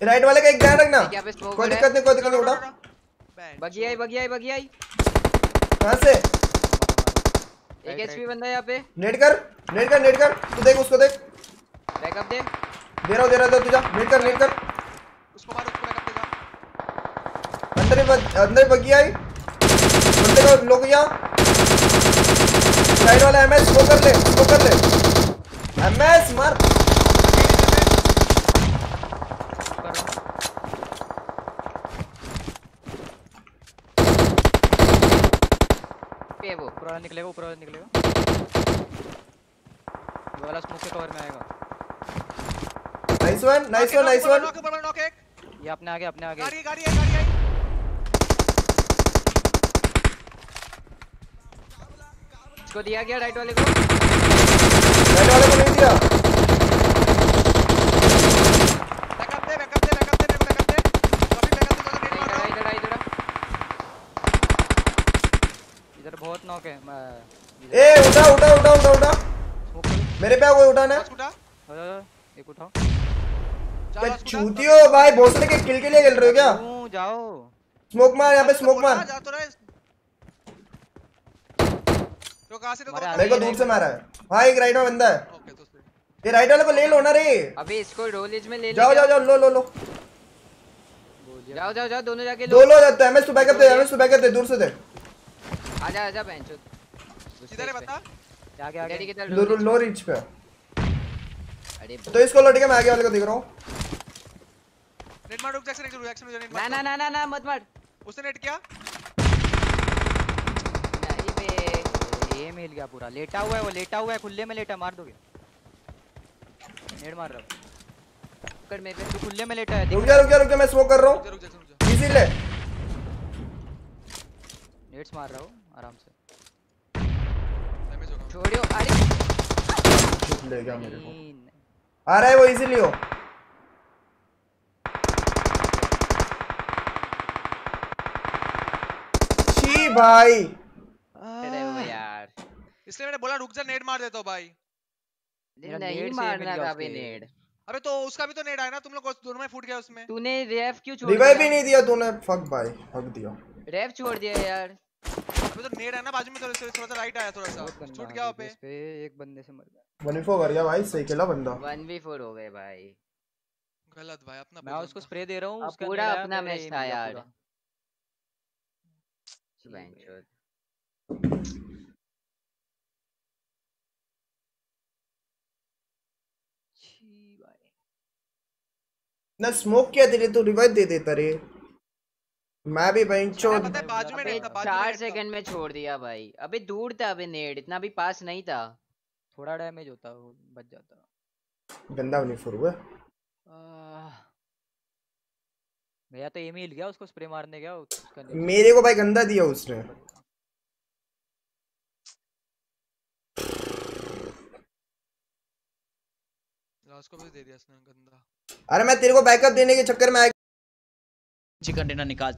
Right वाले का एक ध्यान रखना। कोई दिक्कत नहीं कोई दिक्कत नहीं उठा। बगी आई बगी आई बगी आई। कहाँ से? एक एचपी बंदा है यहाँ पे। नेट कर नेट कर नेट कर। तू देख उसको देख। बैकअप दे। दे रहा हूँ दे रहा हूँ तुझा। नेट कर नेट कर। उसको मारो उसको बैकअप दे जा अंदर ही अंदर ही बग्गी आई। बंदे को लोग यहाँ। राइट वाला एमएस वो कर ले वो कर ले। एमएस मार पे वो ऊपर वाला निकलेगा ऊपर वाला निकलेगा। वो वाला स्मोक के कवर में आएगा। Nice one nice one nice one ऊपर वाला नॉक एक ये अपने आगे अपने आगे। गाड़ी गाड़ी है गाड़ी है। इसको दिया गया राइट वाले को। राइट वाले को नहीं दिया बैकअप दे बैकअप दे बैकअप दे मेरे को बैकअप दे कभी बैकअप दे तो नेट मार इधर रहा आ, इधर आ, इधर आ। इधर बहुत नॉक है मैं ए उठा उठा उठा उठा उठा। मेरे पे कोई उठाना है स्कूटा एक उठाओ बे चूतियो भाई भोसले के किल के लिए खेल रहे हो क्या? क्यों जाओ। स्मोक मार यहाँ पे स्मोक मार। जा तो रहा तो कहाँ से तो मेरे को दूर से मारा है? हाँ। एक राइट में बंदा है। ओके तो ये राइट वाले को ले लो ना रे। अबे इसको रोलेज में ले ले जाओ जाओ जाओ लो लो लो। जाओ जाओ जाओ दोनों जाके दो लो जाते एमएस टू बैकअप दे एमएस टू बैकअप दे दूर से दे। आजा आजा बेंचो किधर है बता? आगे डैडी आगे की लो लो रिच पे। अरे तो इसको लो ठीक है मैं आगे वाले को देख रहा हूँ। नेट मार रुक जैक्सन एक जैक्सन मुझे नेट ना मार ना ना ना ना मत मार। उसने नेट किया? नहीं बे ये मिल गया पूरा। लेटा हुआ है वो लेटा हुआ है खुले में लेटा मार दोगे? नेड मार रहा हूँ। कर मेरे पे तू खुले में लेटा है रुक जा रुक जा रुक जा मैं स्मोक कर रहा रुक जा हूँ रुक जैक्सन जा। इजी ले। नेड्स मार रहा हूँ। आराम से। छोड़ियो अरे। ले गया मेरे को। आ रहा है वो इजीली हो। छी भाई। अरे वो यार। इसलिए मैंने बोला रुक जा नेट मार देता हूँ भाई। नहीं मारना था उसके। नेड। अबे तो उसका भी तो नेट आया ना तुम लोग दोनों में फूट गया उसमें। तूने रेफ क्यों छोड़ रिवाइव भी नहीं दिया तूने। फक भाई फक दिया। रेफ छोड़ दिया यार। अबे तो नेट है ना बाजू में तो इससे थोड़ा सा राइट आया थोड़ा सा। छूट गया वहाँ पे। इस पे एक बंदे से मर गया। वन फोर कर गया भाई सही खेला बंदा। 1v4 हो गए भाई। गलत भाई अपना मैं उसको स्प्रे दे रहा हूँ उसका पूरा अपना मैच था यार। भाई। ना स्मोक किया तेरे तो रिवाइव दे देता रे। मैं भी हाँ, पता बाजू में नेट था बाजू में चार सेकंड में छोड़ दिया भाई। अबे दूर था अबे नेड इतना भी पास नहीं था। थोड़ा डैमेज होता वो बच जाता। गंदा वन फोर हुआ। भैया तो एम ही हिल गया उसको स्प्रे मारने गया उसका मेरे को भाई गंदा दिया उसने। लास्ट को भी दे दिया इसने गंदा। अरे मैं तेरे को बैकअप देने के चक्कर में आ नीचे कंटेनर निकाल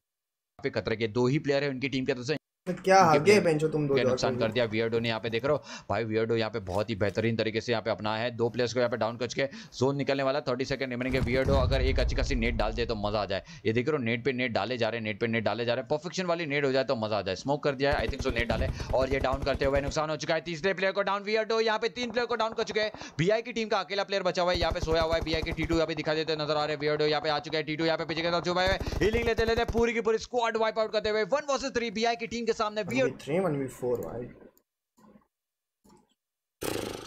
पे खतरे के दो ही प्लेयर है उनकी टीम के तरफ़ से क्या आगे बेंचो तुम दो नुकसान कर दिया वियर्डो ने यहाँ पे देख रहे हो? भाई वियर्डो यहाँ पे बहुत ही बेहतरीन तरीके से यहाँ पे अपना है। दो प्लेयर्स को यहाँ पे डाउन कर के जोन निकलने वाला थर्टी सेकंड रिमेनिंग है। वियर्डो अगर एक अच्छी खासी नेट डाल दे तो मज़ा आ जाए। ये देख रहे हो नेट पे नेट डाले जा रहे हैं नेट पे नेट डाले जा रहे हैं। परफेक्शन वाली नेट हो जाए तो मज़ा आ जाए। स्मोक कर दिया आई थिंक सो नेट डाले। और ये डाउन करते हुए नुकसान हो चुका है। तीसरे प्लेयर को डाउन वियर्डो यहाँ पे तीन प्लेयर को डाउन कर चुके हैं। बीआई की टीम का अकेला प्लेयर बचा हुआ है यहाँ पे सोया हुआ है। बीआई की टीटू यहाँ पे दिखाई देते नज़र आ रहे हैं। वियर्डो यहाँ पे आ चुका है। टीटू यहाँ पे पीछे के तरफ़ छुपा है। हीलिंग लेते लेते पूरी की पूरी स्क्वाड वाइप आउट करते हुए। वन वर्सेस थ्री बीआई की टीम के सामने वियर्डो 1v3 1v4 भाई।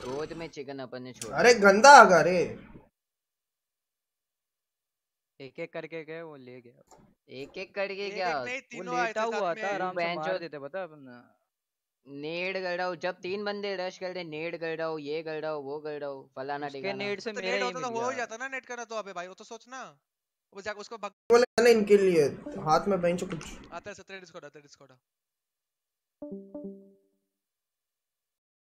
गोद में चिकन अपन ने छोड़ अरे गंदा आ गया रे। एक एक करके गए वो ले गया। एक एक करके क्या वो लेटा हुआ था आराम से बेंच मार। देते पता अपन। नेड कर रहा हूँ जब तीन बंदे रश कर रहे नेड कर रहा हूँ ये कर रहा हूँ वो कर रहा हूँ फलाना टिकाना नेड से तो मेरा नेट ही होता तो मिल हो जाता ना नेट करना तो अबे भाई वो तो सोचना। वो जाके उसको भग बोले ना इनके लिए हाथ में बेंचो कुछ। आता है सत्रह डिस्कॉर्ड आता है डिस्कॉर्ड Thank you.